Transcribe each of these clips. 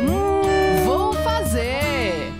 Hum, vou fazer!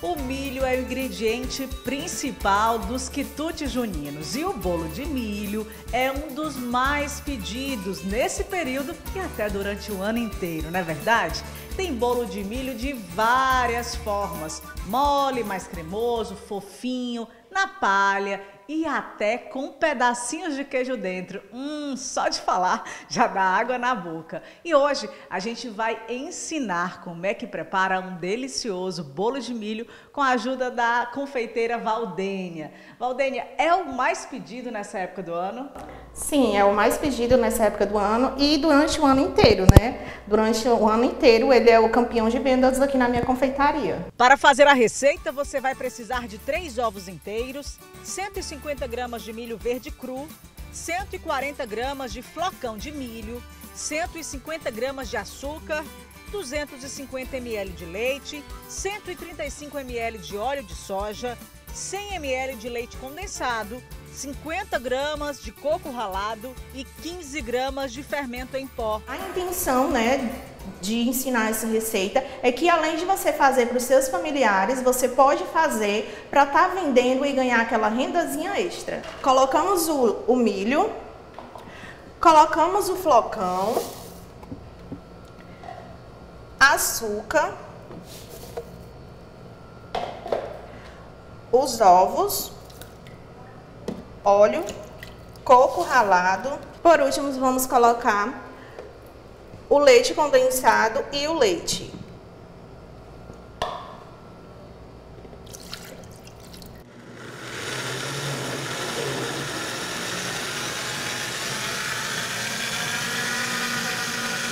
O milho é o ingrediente principal dos quitutes juninos e o bolo de milho é um dos mais pedidos nesse período e até durante o ano inteiro, não é verdade? Tem bolo de milho de várias formas: mole, mais cremoso, fofinho, na palha e até com pedacinhos de queijo dentro. Hum, só de falar já dá água na boca. E hoje a gente vai ensinar como é que prepara um delicioso bolo de milho com a ajuda da confeiteira Valdênia. Valdênia, é o mais pedido nessa época do ano? Sim, é o mais pedido nessa época do ano e durante o ano inteiro, né? Durante o ano inteiro ele é o campeão de vendas aqui na minha confeitaria. Para fazer a receita, você vai precisar de três ovos inteiros, 150 gramas de milho verde cru, 140 gramas de flocão de milho, 150 gramas de açúcar, 250 ml de leite, 135 ml de óleo de soja, 100 ml de leite condensado, 50 gramas de coco ralado e 15 gramas de fermento em pó. A intenção, né, de ensinar essa receita é que além de você fazer para os seus familiares, você pode fazer para estar tá vendendo e ganhar aquela rendazinha extra. Colocamos o, o milho, colocamos o flocão, açúcar, os ovos, óleo, coco ralado. Por último, vamos colocar o leite condensado e o leite.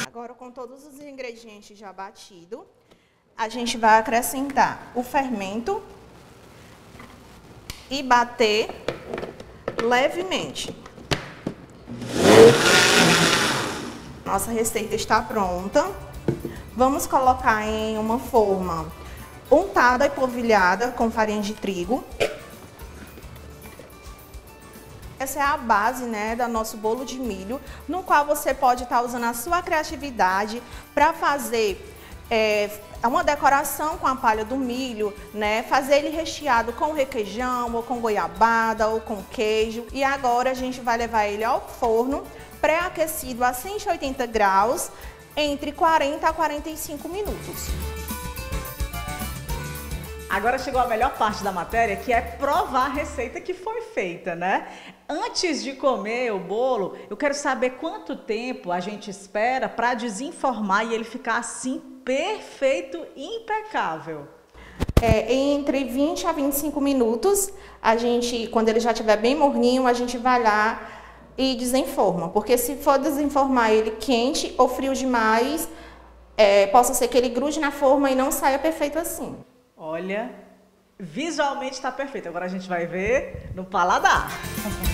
Agora, com todos os ingredientes já batidos, a gente vai acrescentar o fermento e bater levemente. Nossa receita está pronta. Vamos colocar em uma forma untada e polvilhada com farinha de trigo. Essa é a base né, do nosso bolo de milho, no qual você pode estar tá usando a sua criatividade para fazer é, uma decoração com a palha do milho, né? Fazer ele recheado com requeijão, ou com goiabada, ou com queijo. E agora a gente vai levar ele ao forno, pré-aquecido a 180 graus, entre 40 a 45 minutos. Agora chegou a melhor parte da matéria, que é provar a receita que foi feita, né? Antes de comer o bolo, eu quero saber quanto tempo a gente espera para desenformar e ele ficar assim perfeito, impecável. É, entre 20 a 25 minutos, a gente, quando ele já estiver bem morninho, a gente vai lá e desenforma. Porque se for desenformar ele quente ou frio demais, é, possa ser que ele grude na forma e não saia perfeito assim. Olha, visualmente está perfeito. Agora a gente vai ver no paladar.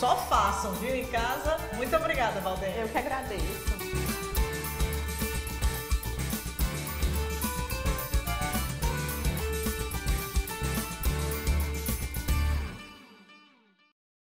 Só façam, viu, em casa. Muito obrigada, Valdênia. Eu que agradeço.